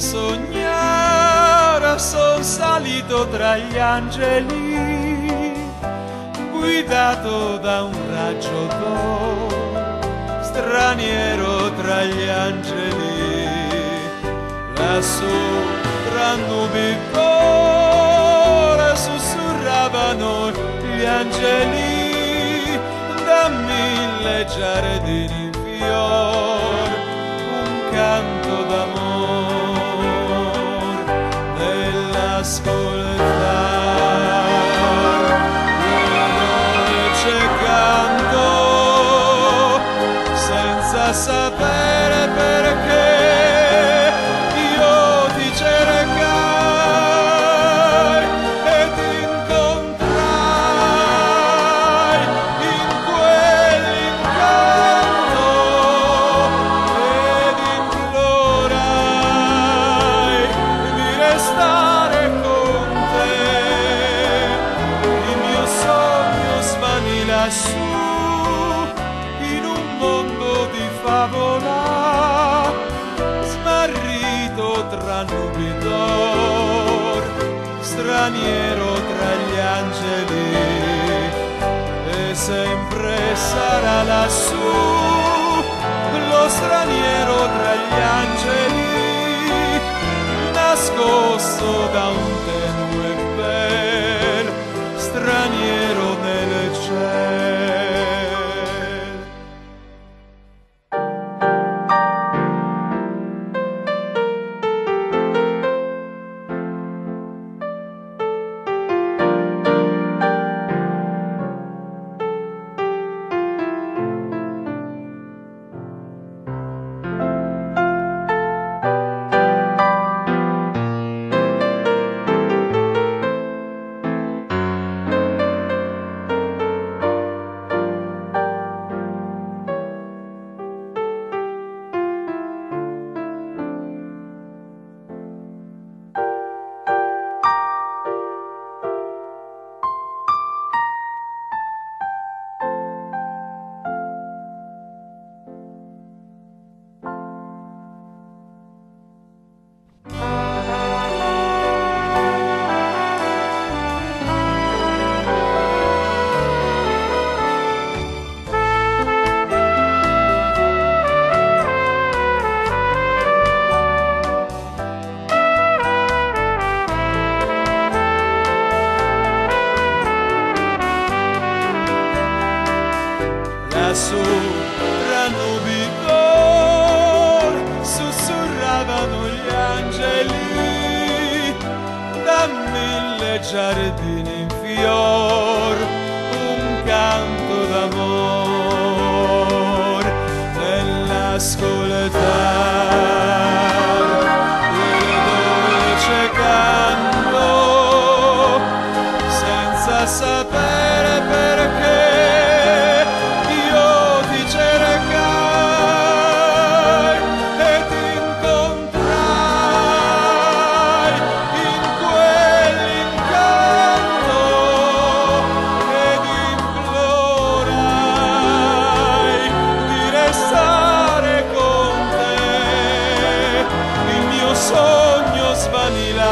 sognare son salito tra gli angeli, guidato da un raggio d'oro, straniero tra gli angeli, lassù tra nubi d'oro sussurravano gli angeli da mille giardini in fior, un canto d'amor sapere per tra nubi d'or straniero tra gli angeli e sempre sarà lassù lo straniero tra gli angeli nascosto da un tenue vel straniero lassù tra nubi d'or sussurravano gli angeli da mille giardini in fior un canto d'amor. Nell'ascoltar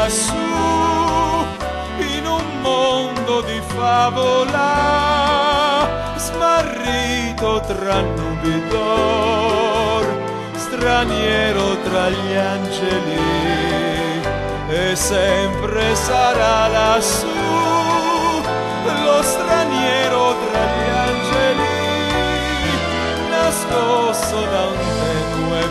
lassù in un mondo di favola smarrito tra nubi d'or straniero tra gli angeli e sempre sarà lassù lo straniero tra gli angeli nascosto da un tenuo e